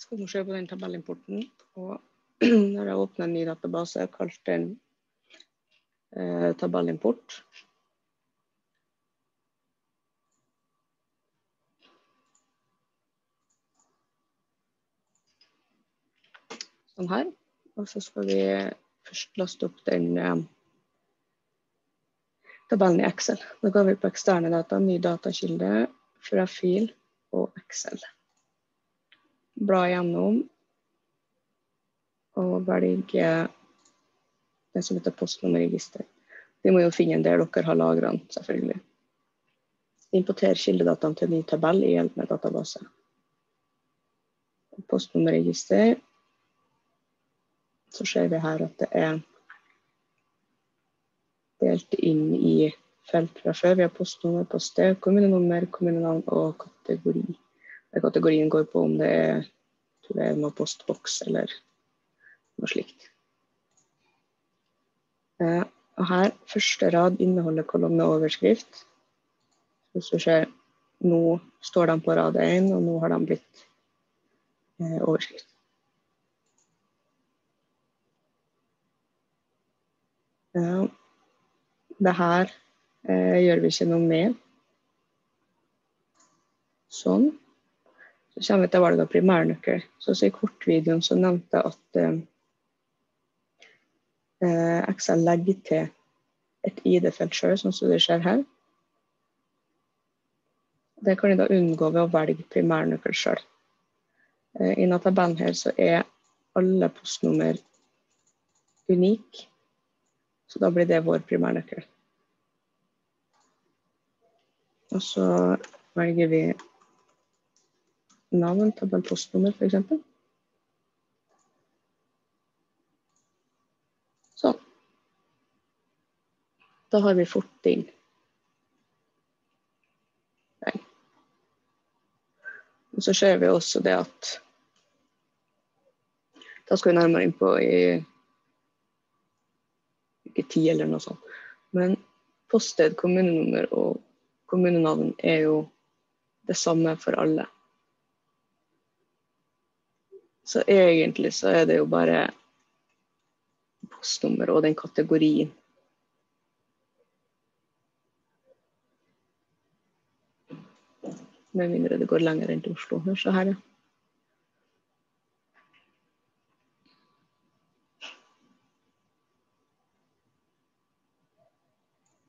skal nå se på den tabellimporten. Og når jeg åpner en ny database, kalt den eh, tabellimport. Sånn her. Og så skal vi først laste opp den eh, tabellen i Excel. Da går vi på eksterne data, ny datakilde fra fil og Excel. Bla gjennom og velge det som heter postnummerregister. Vi må jo finne en del dere har lagra selvfølgelig. Importer kildedataen til en ny tabell i hjelp med database. Postnummerregister. Så ser vi her at det er delt inn i felt fra før. Vi har postnummer, poststed, kommunenummer, kommunenavn og kategori. Kategorien går på om det er, det er noe postboks eller noe slikt. Eh, og her, første rad inneholder kolonneoverskrift. Hvis du ser, nå står de på rad 1, og nå har de blitt eh, overskrift. Ja, det her eh, gjør vi ikke noe med. Sånn. Kommer vi til valg av primærnøkkel. Så I kortvideoen så nevnte jeg at eh, Eh, Excel legger til et ID-felt sjøl, sånn som det ser her. Det kan jeg da unngå ved å velge primærnøkkel sjøl. Eh, I denne tabellen her så er alle postnummer unike, så da blir det vår primærnøkkel. Og så velger vi navn, tabell, postnummer f.eks. Da har vi fått inn den. Og så ser vi også det at Da skal vi nærmere inn på i ikke ti eller noe sånt. Men poststed, kommunenummer og kommunenavn er jo det samme for alle. Så egentlig så er det jo bare postnummer og den kategorien Med mindre det går lenger enn til Oslo. Se her, ja.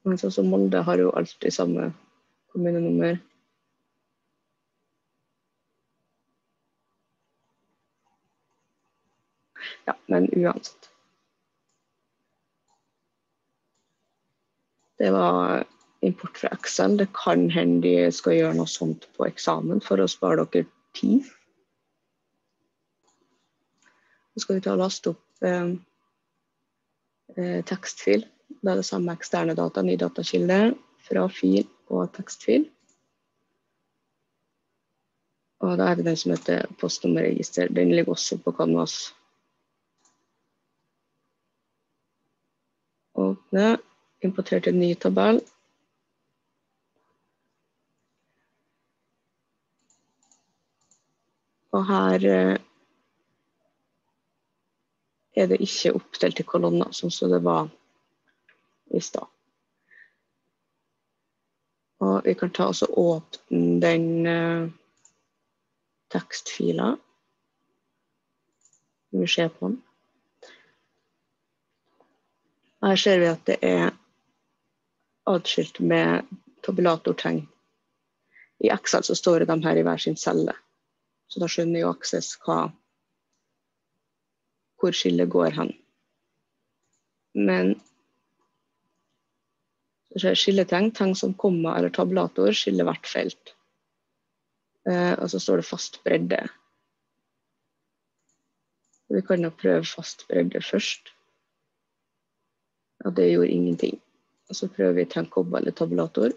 Men sånn som Molde har jo alltid samme kommunenummer. Ja, men uansett. Det var import fra Excel. Det kan hende de skal gjøre noe sånt på eksamen for å spare dere tid. Så skal vi ta og laste opp eh, eh, tekstfil. Det er det samme eksterne data, ny datakilde fra fil og tekstfil. Og da er det den som heter postnummerregister. Den ligger også på Canvas. Åpne. Importer til ny tabell. Og her eh, er det ikke oppdelt i kolonner, sånn som det var i stad. Og vi kan ta og åpne den uh, tekstfila. Vi ser på den. Her ser vi at det er atskilt med tabulatortegn. I Excel så står de her i hver sin celle. Så da skjønner jo Access hva, hvor skillet går hen. Men skilletegn, tegn som komma eller tabulator, skiller hvert felt. Eh, og så står det fast bredde. Vi kan jo prøve fast bredde først. Og det gjorde ingenting. Og så prøver vi komma eller tabulator.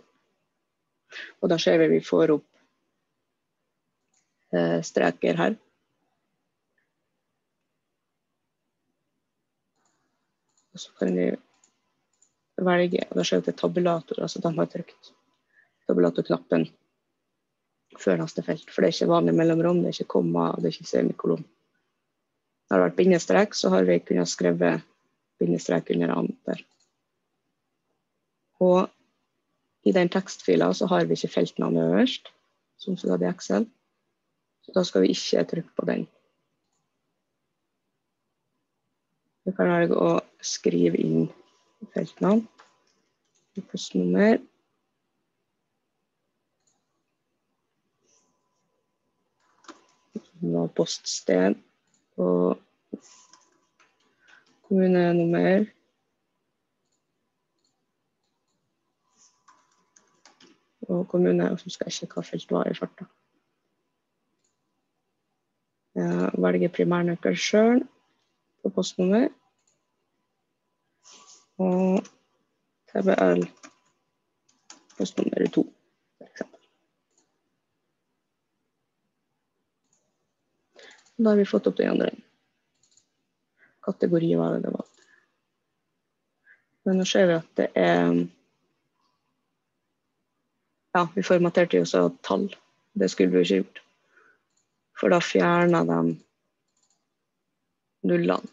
Og da ser vi vi får opp Eh, streker her. Og så kan vi velge og da ser vi til tabulator, altså de har trykt tabulatorknappen før neste felt. For det er ikke vanlig mellomrom, det er ikke komma, det er ikke semikolon. Når det har vært bindestrek, så har vi kunnet skrevet bindestrek under anter. Og i den tekstfila så har vi ikke feltnavnet øverst, som vi hadde i Excel. Så da skal vi ikke trykke på den. Vi kan velge å skrive inn feltnavn, postnummer poststed og kommunenummer. Og kommune, og så skal jeg ikke hva felt var i farta. Jeg velger primærnøkkel sjøl på postnummer. Og TBL postnummer to, f.eks. Da har vi fått opp den andre. Kategori var det var. Men nå ser vi at det er Ja, vi formaterte jo så tall. Det skulle vi ikke gjort. For da fjerna de nullene.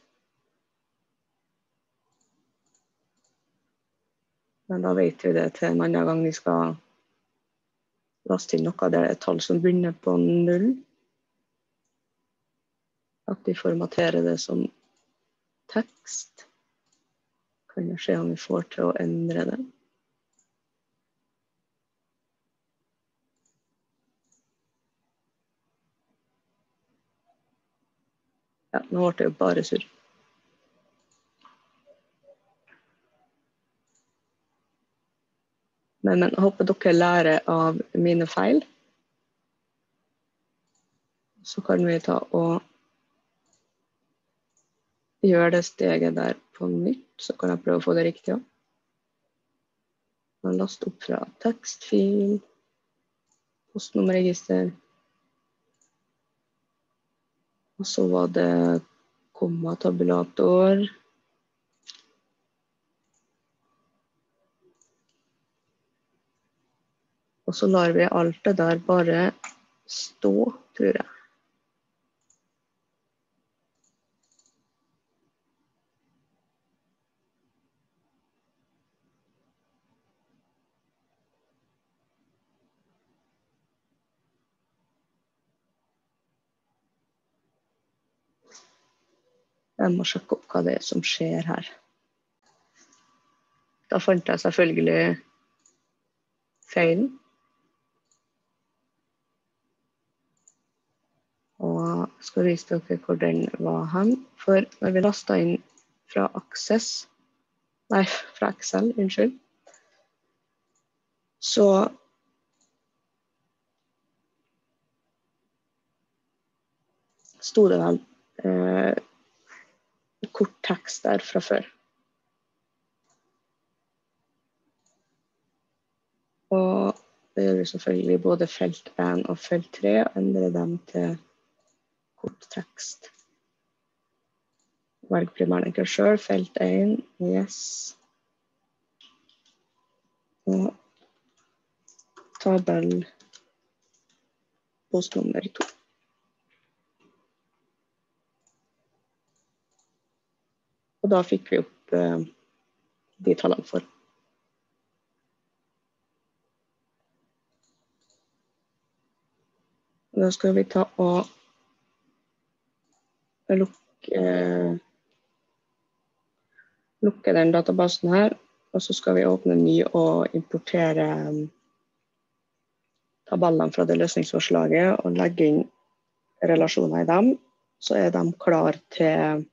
Men da vet vi det til en annen gang vi skal laste inn noe der det er tall som begynner på null at de formaterer det som tekst. Kan jo se om vi får til å endre det. Ja, nå ble det jo bare surr. Men, men jeg håper dere lærer av mine feil. Så kan vi ta og gjør det steget der på nytt, så kan jeg prøve å få det riktig òg. Last opp fra tekstfil, postnummerregister. Og så var det kommatabulator. Og så lar vi alt det der bare stå, tror jeg. Jeg må sjekke opp hva det er som skjer her. Da fant jeg selvfølgelig feilen. Og jeg skal vise dere hvor den var hen. For når vi lasta inn fra Access Nei, fra Excel, unnskyld. Så sto det vel eh, kort tekst der fra før. Og det gjør vi selvfølgelig både felt 1 og felt 3, og endrer dem til kort tekst. Velg primærnøkkel sjøl. Felt 1, yes. Og tabell postnummer 2. Og da fikk vi opp eh, de tallene for. Da skal vi ta og lukke, lukke den databasen her. Og så skal vi åpne ny og importere eh, tabellene fra det løsningsforslaget og legge inn relasjoner i dem. Så er de klar til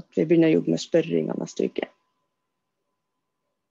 at vi begynner å jobbe med spørringa neste uke.